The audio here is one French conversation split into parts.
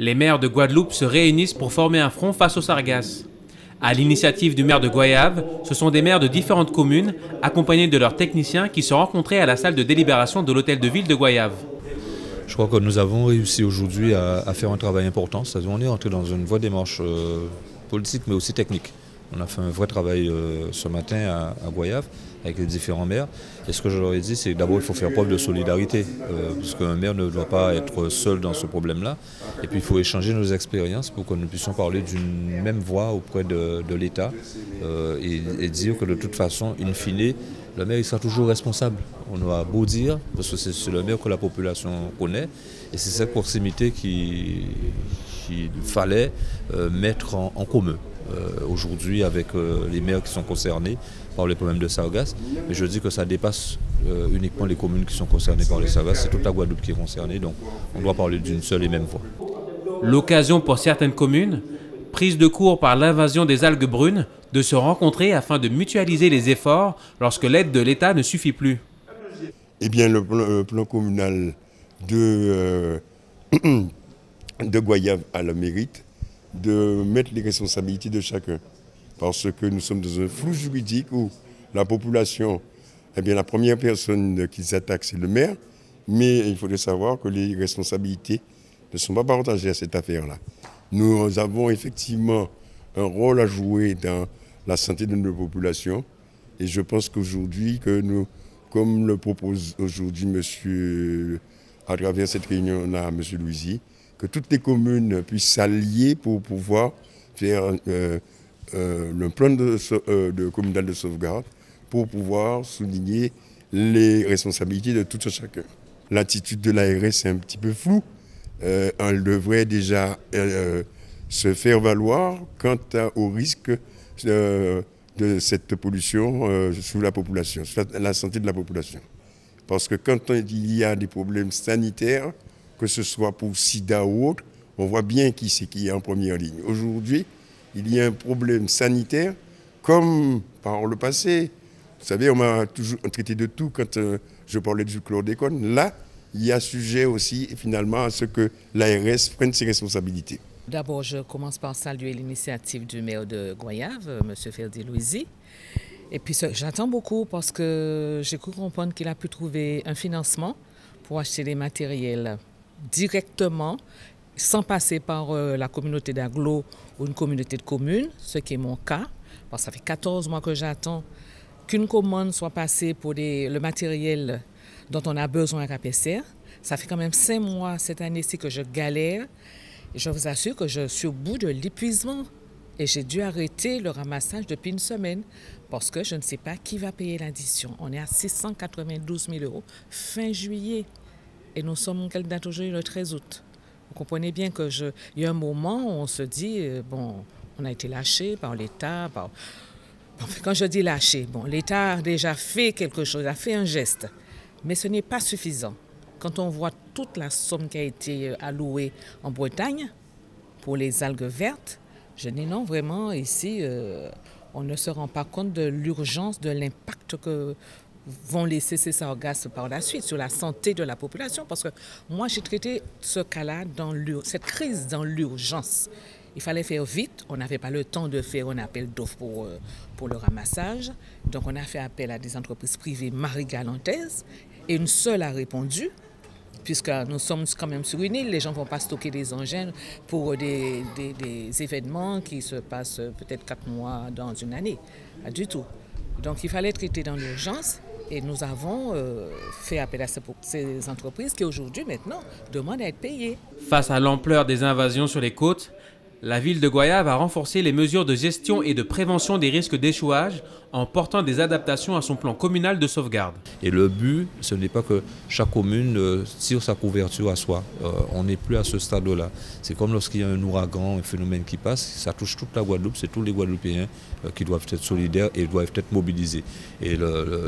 Les maires de Guadeloupe se réunissent pour former un front face aux sargasses. À l'initiative du maire de Goyave, ce sont des maires de différentes communes, accompagnés de leurs techniciens, qui se rencontraient à la salle de délibération de l'hôtel de ville de Goyave. Je crois que nous avons réussi aujourd'hui à, faire un travail important. C'est-à-dire on est entré dans une voie démarche euh, politique mais aussi technique. On a fait un vrai travail euh, ce matin à, à, avec les différents maires. Et ce que je leur ai dit, c'est d'abord il faut faire preuve de solidarité, euh, parce qu'un maire ne doit pas être seul dans ce problème-là. Et puis il faut échanger nos expériences pour que nous puissions parler d'une même voix auprès de, l'État euh, et, dire que de toute façon, in fine, le maire il sera toujours responsable. On aura beau dire, parce que c'est le maire que la population connaît, et c'est cette proximité qu'il fallait mettre en commun. Euh, aujourd'hui avec euh, les maires qui sont concernés par les problèmes de sargasses. Mais je dis que ça dépasse euh, uniquement les communes qui sont concernées par les sargasses. C'est toute la Guadeloupe qui est concernée. Donc on doit parler d'une seule et même voix. L'occasion pour certaines communes, prise de court par l'invasion des algues brunes, de se rencontrer afin de mutualiser les efforts lorsque l'aide de l'État ne suffit plus. Eh bien, le plan, communal de, de Goyave a le mérite de mettre les responsabilités de chacun. Parce que nous sommes dans un flou juridique où la population, eh bien, la première personne qui s'attaque, c'est le maire, mais il faudrait savoir que les responsabilités ne sont pas partagées à cette affaire-là. Nous avons effectivement un rôle à jouer dans la santé de nos populations et je pense qu'aujourd'hui, que nous, comme le propose aujourd'hui monsieur, à travers cette réunion-là, M. Louisy, que toutes les communes puissent s'allier pour pouvoir faire euh, euh, le plan euh, de, communal de sauvegarde pour pouvoir souligner les responsabilités de tout un chacun. L'attitude de l'ARS est un petit peu floue. elle devrait déjà se faire valoir quant au risque de cette pollution sur la population, sur la santé de la population. Parce que quand il y a des problèmes sanitaires, que ce soit pour SIDA ou autre, on voit bien qui c'est qui est en première ligne. Aujourd'hui, il y a un problème sanitaire comme par le passé. Vous savez, on m'a toujours traité de tout quand euh, je parlais du chlordécone. Là, il y a sujet aussi finalement à ce que l'ARS prenne ses responsabilités. D'abord, je commence par saluer l'initiative du maire de Goyave, euh, M. Ferdi Louisy. Et puis, j'attends beaucoup parce que j'ai cru comprendre qu'il a pu trouver un financement pour acheter des matériels directement sans passer par euh, la communauté d'aglo ou une communauté de communes, ce qui est mon cas, que ça fait 14 mois que j'attends qu'une commande soit passée pour le matériel dont on a besoin à KPCR. Ça fait quand même 5 mois cette année-ci que je galère. Je vous assure que je suis au bout de l'épuisement. Et j'ai dû arrêter le ramassage depuis une semaine parce que je ne sais pas qui va payer l'addition. On est à 692 000 euros fin juillet. Et nous sommes, quelle date aujourd'hui? Le 13 août. Vous comprenez bien que je, y a un moment où on se dit, euh, bon, on a été lâché par l'État. Quand je dis lâché, bon, l'État a déjà fait quelque chose, a fait un geste, mais ce n'est pas suffisant. Quand on voit toute la somme qui a été euh, allouée en Bretagne pour les algues vertes, je dis non, vraiment, ici, euh, on ne se rend pas compte de l'urgence, de l'impact que vont laisser ces sargasses par la suite sur la santé de la population. Parce que moi, j'ai traité ce cas-là, dans cette crise dans l'urgence. Il fallait faire vite. On n'avait pas le temps de faire un appel d'offres pour, euh, le ramassage. Donc, on a fait appel à des entreprises privées marie-galantaises. Et une seule a répondu, puisque nous sommes quand même sur une île. Les gens ne vont pas stocker des engins pour des événements qui se passent peut-être quatre mois dans une année. Pas du tout. Donc, il fallait traiter dans l'urgence. Et nous avons euh, fait appel à ces entreprises qui aujourd'hui, maintenant, demandent à être payées. Face à l'ampleur des invasions sur les côtes, la ville de Goyave a renforcé les mesures de gestion et de prévention des risques d'échouage en portant des adaptations à son plan communal de sauvegarde. Et le but, ce n'est pas que chaque commune euh, tire sa couverture à soi. Euh, on n'est plus à ce stade-là. C'est comme lorsqu'il y a un ouragan, un phénomène qui passe, ça touche toute la Guadeloupe, c'est tous les Guadeloupéens euh, qui doivent être solidaires et doivent être mobilisés. Et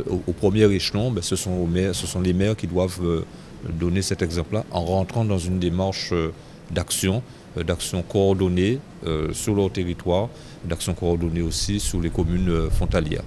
au, premier échelon, ben, ce, sont les maires qui doivent donner cet exemple-là en rentrant dans une démarche d'action euh, d'actions coordonnées euh, sur leur territoire, d'actions coordonnées aussi sur les communes euh, frontalières.